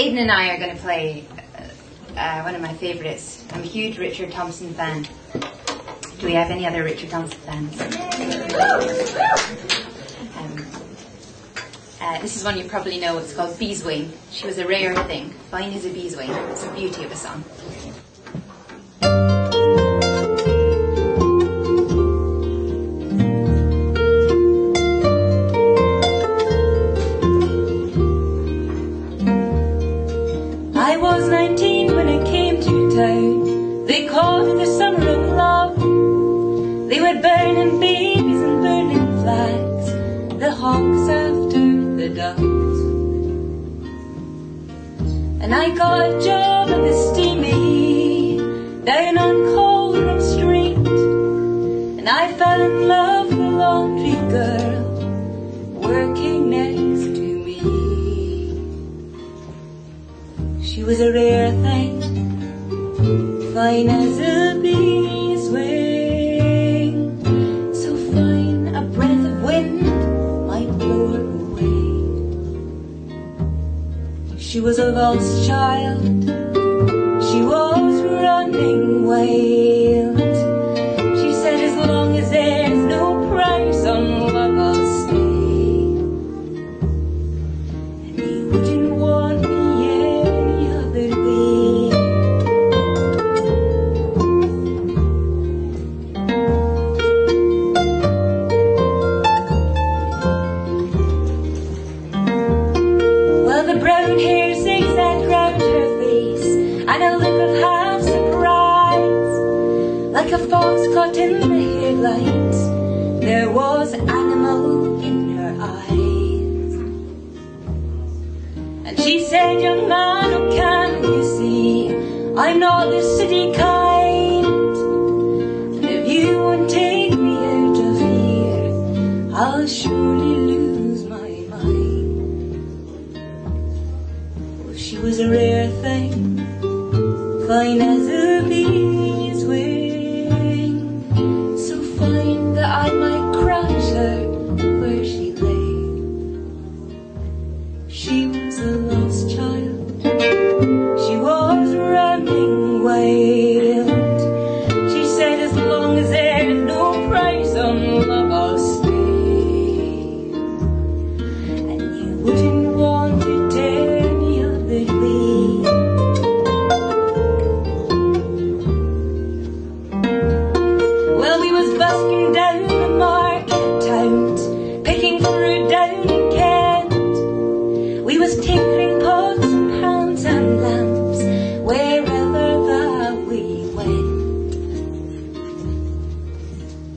Aidan and I are going to play uh, uh, one of my favourites. I'm a huge Richard Thompson fan. Do we have any other Richard Thompson fans? Um, uh, this is one you probably know. It's called Bee's Wing. She was a rare thing. Fine as a bee's wing. It's a beauty of a song. They were burning babies and burning flags, the hawks after the doves. And I got a job at the steamy down on Coldrum Street. And I fell in love with a laundry girl working next to me. She was a rare thing, fine as a She was a lost child, caught in the headlights. There was animal in her eyes. And she said, young man, oh can you see I'm not the city kind And if you won't take me out of here I'll surely lose my mind well, She was a rare thing Fine as a bee's she was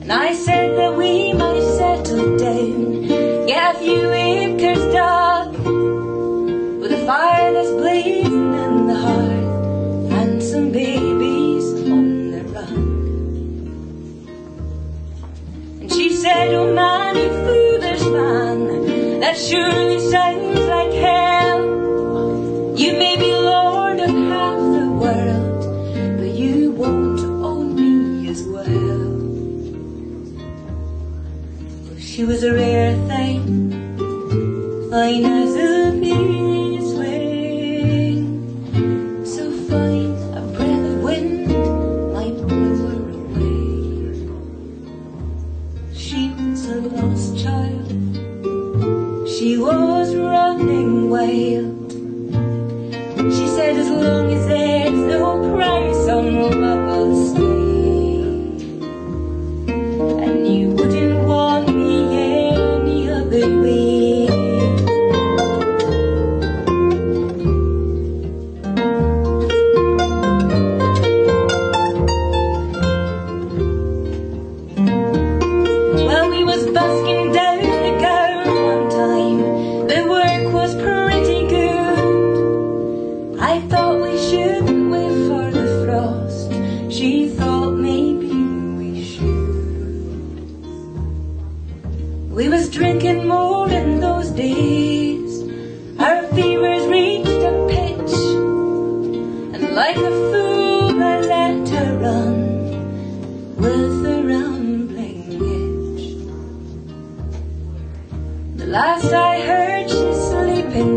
And I said that we might settle down, get a She was a rare thing, fine as a bee's wing, so fine a breath of wind might blow her away. She was a lost child. She was running wild. She said, as long as there's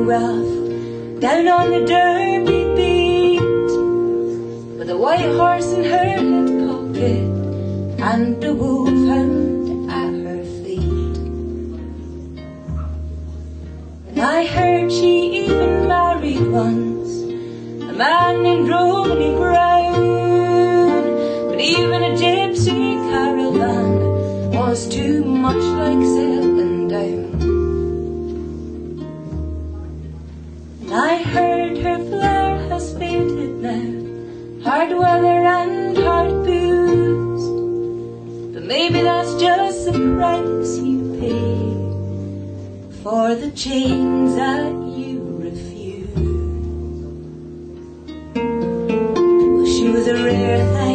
down on the Derby beat, with a white horse in her hip pocket and a wolfhound at her feet. And I heard she even married once a man named Ronnie Brown, but even a gypsy caravan was too much like weather and hard booze. But maybe that's just the price you pay for the chains that you refuse. Well, she was a rare thing.